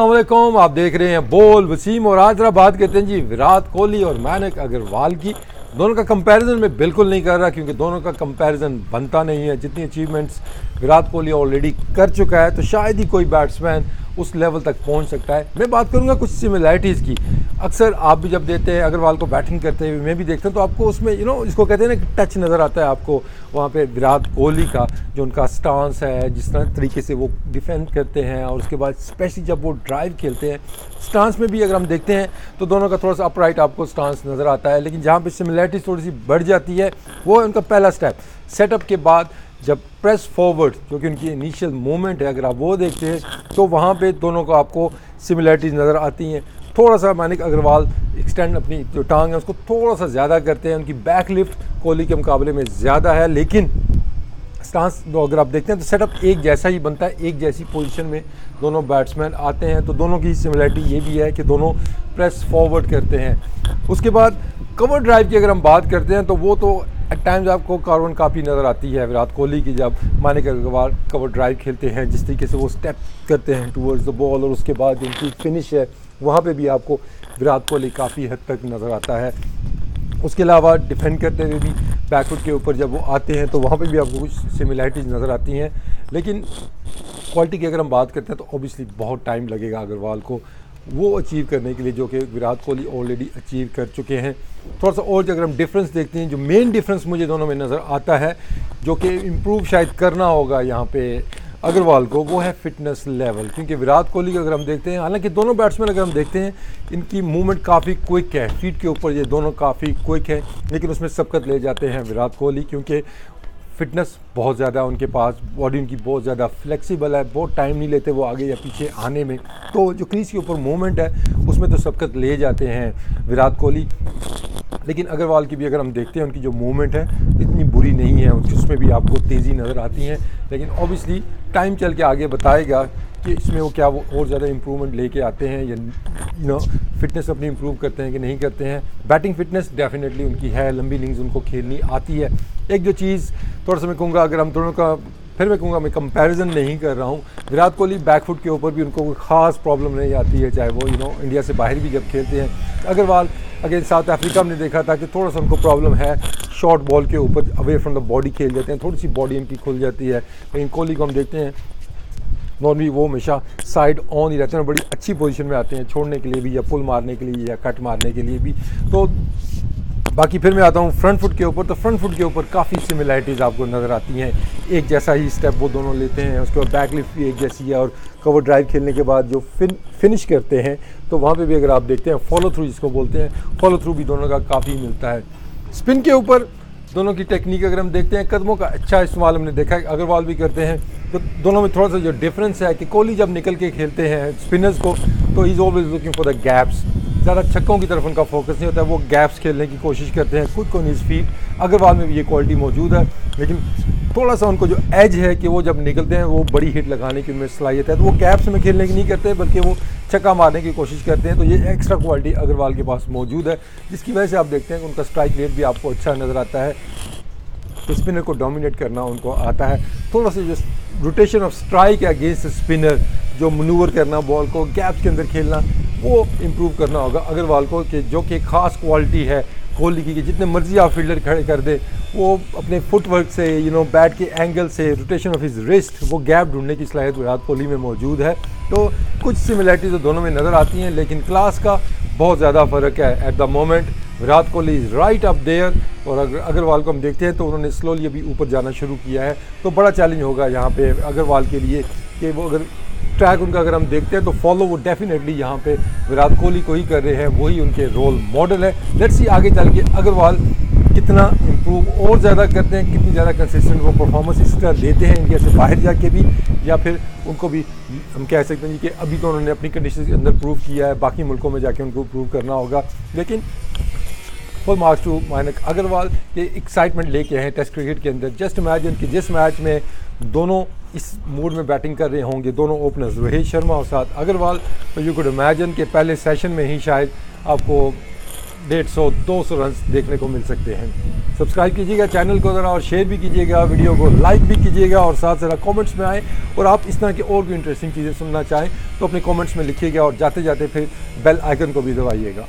वालेकुम, आप देख रहे हैं बोल वसीम और आज कहते हैं जी, विराट कोहली और मैनक अग्रवाल की। दोनों का कंपैरिजन मैं बिल्कुल नहीं कर रहा क्योंकि दोनों का कंपैरिजन बनता नहीं है। जितनी अचीवमेंट्स विराट कोहली ऑलरेडी कर चुका है तो शायद ही कोई बैट्समैन उस लेवल तक पहुँच सकता है। मैं बात करूँगा कुछ सिमिलैरिटीज़ की। अक्सर आप भी जब देते हैं, अग्रवाल को बैटिंग करते हुए मैं भी देखता हूँ तो आपको उसमें यू नो इसको कहते हैं ना टच नज़र आता है आपको। वहाँ पे विराट कोहली का जो उनका स्टांस है, जिस तरह तरीके से वो डिफेंड करते हैं, और उसके बाद स्पेशली जब वो ड्राइव खेलते हैं स्टांस में भी अगर हम देखते हैं तो दोनों का थोड़ा सा अपराइट आपको स्टांस नज़र आता है। लेकिन जहाँ पर सिमिलैरिटीज़ थोड़ी सी बढ़ जाती है, वो है उनका पहला स्टेप सेटअप के बाद जब प्रेस फॉरवर्ड जो कि उनकी इनिशियल मूवमेंट है, अगर आप वो देखते हैं तो वहाँ पे दोनों को आपको सिमिलैरिटीज़ नज़र आती हैं। थोड़ा सा मानिक अग्रवाल एक्सटेंड अपनी जो टांग है, उसको थोड़ा सा ज़्यादा करते हैं। उनकी बैक लिफ्ट कोहली के मुकाबले में ज़्यादा है, लेकिन स्टांस अगर आप देखते हैं तो सेटअप एक जैसा ही बनता है, एक जैसी पोजीशन में दोनों बैट्समैन आते हैं। तो दोनों की सिमिलरिटी ये भी है कि दोनों प्रेस फॉरवर्ड करते हैं। उसके बाद कवर ड्राइव की अगर हम बात करते हैं तो वो तो एट टाइम्स आपको कार्बन काफ़ी नज़र आती है, विराट कोहली की जब मानिक अग्रवाल कवर ड्राइव खेलते हैं, जिस तरीके से वो स्टेप करते हैं टूवर्ड्स द बॉल और उसके बाद उनकी फिनिश है, वहाँ पे भी आपको विराट कोहली काफ़ी हद तक नज़र आता है। उसके अलावा डिफेंड करते हुए भी बैकफुट के ऊपर जब वो आते हैं तो वहाँ पे भी आपको कुछ सिमिलैरिटीज़ नज़र आती हैं। लेकिन क्वालिटी की अगर हम बात करते हैं तो ऑब्वियसली बहुत टाइम लगेगा अग्रवाल को। वो अचीव करने के लिए जो कि विराट कोहली ऑलरेडी अचीव कर चुके हैं। थोड़ा सा और अगर हम डिफरेंस देखते हैं, जो मेन डिफरेंस मुझे दोनों में नज़र आता है, जो कि इम्प्रूव शायद करना होगा यहाँ पे अग्रवाल को, वो है फिटनेस लेवल क्योंकि विराट कोहली अगर हम देखते हैं, हालाँकि दोनों बैट्समैन अगर हम देखते हैं, इनकी मूवमेंट काफ़ी क्विक है। फीट के ऊपर ये दोनों काफ़ी क्विक है, लेकिन उसमें सबकत ले जाते हैं विराट कोहली, क्योंकि फिटनेस बहुत ज़्यादा उनके पास, बॉडी उनकी बहुत ज़्यादा फ्लेक्सिबल है, बहुत टाइम नहीं लेते वो आगे या पीछे आने में। तो जो क्रीज के ऊपर मूवमेंट है, उसमें तो सबकत ले जाते हैं विराट कोहली। लेकिन अग्रवाल की भी अगर हम देखते हैं, उनकी जो मूवमेंट है, इतनी बुरी नहीं है, उसमें भी आपको तेज़ी नज़र आती है। लेकिन ऑब्वियसली टाइम चल के आगे बताएगा कि इसमें वो क्या वो और ज़्यादा इम्प्रूवमेंट लेके आते हैं या यू नो फिटनेस अपनी इम्प्रूव करते हैं कि नहीं करते हैं। बैटिंग फिटनेस डेफिनेटली उनकी है, लंबी इनिंग्स उनको खेलनी आती है। एक जो चीज़ थोड़ा सा मैं कहूँगा, अगर हम दोनों का, फिर मैं कहूँगा मैं कंपैरिजन नहीं कर रहा हूँ। विराट कोहली बैकफुट के ऊपर भी उनको कोई ख़ास प्रॉब्लम नहीं आती है, चाहे वो यू नो इंडिया से बाहर भी जब खेलते हैं। अग्रवाल अगेंस्ट साउथ अफ्रीका में देखा था कि थोड़ा सा उनको प्रॉब्लम है। शॉर्ट बॉल के ऊपर अवे फ्रॉम द बॉडी खेल जाते हैं, थोड़ी सी बॉडी इनकी खुल जाती है। लेकिन कोहली को हम देखते हैं नॉर्मली वो हमेशा साइड ऑन ही रहते हैं और बड़ी अच्छी पोजीशन में आते हैं, छोड़ने के लिए भी या पुल मारने के लिए या कट मारने के लिए भी। तो बाकी फिर मैं आता हूँ फ्रंट फुट के ऊपर तो फ्रंट फुट के ऊपर काफ़ी सिमिलैरिटीज़ आपको नज़र आती हैं। एक जैसा ही स्टेप वो दोनों लेते हैं, उसके बाद बैक लिफ्ट भी एक जैसी है और कवर ड्राइव खेलने के बाद जो फिन फिनिश करते हैं तो वहाँ पे भी अगर आप देखते हैं फॉलो थ्रू जिसको बोलते हैं फॉलो थ्रू भी दोनों का काफ़ी मिलता है। स्पिन के ऊपर दोनों की टेक्निक अगर हम देखते हैं, कदमों का अच्छा इस्तेमाल हमने देखा है, अग्रवाल भी करते हैं तो दोनों में थोड़ा सा जो डिफरेंस है कि कोहली जब निकल के खेलते हैं स्पिनर्स को तो is always looking for the gaps ज़्यादा छक्कों की तरफ़ उनका फोकस नहीं होता है वो गैप्स खेलने की कोशिश करते हैं, खुद को नीज फीट अग्रवाल में भी ये क्वालिटी मौजूद है, लेकिन थोड़ा सा उनको जो एज है कि वो जब निकलते हैं, वो बड़ी हिट लगाने की उनमें सलाहियत है तो वो गैप्स में खेलने की नहीं करते, बल्कि वो छक्का मारने की कोशिश करते हैं। तो ये एक्स्ट्रा क्वालिटी अग्रवाल के पास मौजूद है, जिसकी वजह से आप देखते हैं कि उनका स्ट्राइक रेट भी आपको अच्छा नज़र आता है। तो स्पिनर को डोमिनेट करना उनको आता है। थोड़ा सा जो rotation of strike against spinner जो मनूवर करना बॉल को गैप के अंदर खेलना, वो इम्प्रूव करना होगा अग्रवाल को कि जो कि ख़ास क्वालिटी है कोहली की जितने मर्ज़ी आप फील्डर खड़े कर दे, वो अपने फुटवर्क से यू नो बैट के एंगल से रोटेशन ऑफ़ हिज रिस्ट वो गैप ढूँढने की सलाहियत विराट कोहली में मौजूद है। तो कुछ सिमिलरिटीज तो दोनों में नज़र आती हैं, लेकिन क्लास का बहुत ज़्यादा फ़र्क है at the moment Virat Kohli is right up there और अगर अग्रवाल को हम देखते हैं तो उन्होंने स्लोली अभी ऊपर जाना शुरू किया है। तो बड़ा चैलेंज होगा यहाँ पे अग्रवाल के लिए कि वो अगर ट्रैक उनका अगर हम देखते हैं तो फॉलो वो डेफिनेटली यहाँ पे विराट कोहली को ही कर रहे हैं, वही उनके रोल मॉडल है। लेट्स सी आगे चल के अग्रवाल कितना इम्प्रूव और ज़्यादा करते हैं, कितनी ज़्यादा कंसिस्टेंट वो परफॉर्मेंस इस तरह देते हैं इंडिया से बाहर जाके भी, या फिर उनको भी, हम कह सकते हैं कि अभी तो उन्होंने अपनी कंडीशन के अंदर प्रूव किया है, बाकी मुल्कों में जाके उनको प्रूव करना होगा। लेकिन full marks to Mayank Agarwal ये एक्साइटमेंट लेके हैं टेस्ट क्रिकेट के अंदर। जस्ट इमेजिन कि जिस मैच में दोनों इस मूड में बैटिंग कर रहे होंगे, दोनों ओपनर्स रोहित शर्मा और साथ अग्रवाल तो यू कुड इमेजिन कि पहले सेशन में ही शायद आपको डेढ़ सौ, दो सौ रन देखने को मिल सकते हैं। सब्सक्राइब कीजिएगा चैनल को ज़रा और शेयर भी कीजिएगा वीडियो को लाइक भी कीजिएगा और साथ ज़रा कमेंट्स में आए और आप इस तरह की और भी इंटरेस्टिंग चीज़ें सुनना चाहें तो अपने कमेंट्स में लिखिएगा और जाते जाते फिर बेल आइकन को भी दबाइएगा।